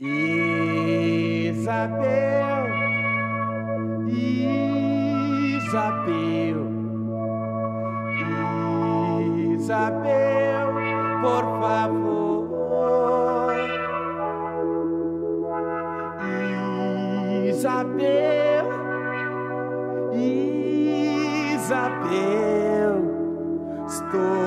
Isabel, Isabel, Isabel, por favor. Isabel, Isabel. estou